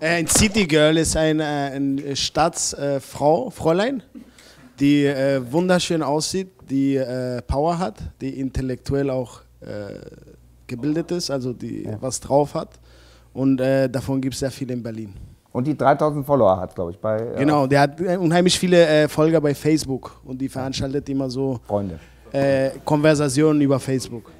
Äh, ein City Girl ist ein, äh, ein Stadtsfrau, äh, Fräulein, die äh, wunderschön aussieht, die äh, Power hat, die intellektuell auch äh, gebildet ist, also die was drauf hat. Und äh, davon gibt es sehr viele in Berlin. Und die 3000 Follower hat, glaube ich, bei äh, Genau, der hat äh, unheimlich viele äh, Folger bei Facebook und die veranstaltet immer so Freunde. äh, Konversationen über Facebook.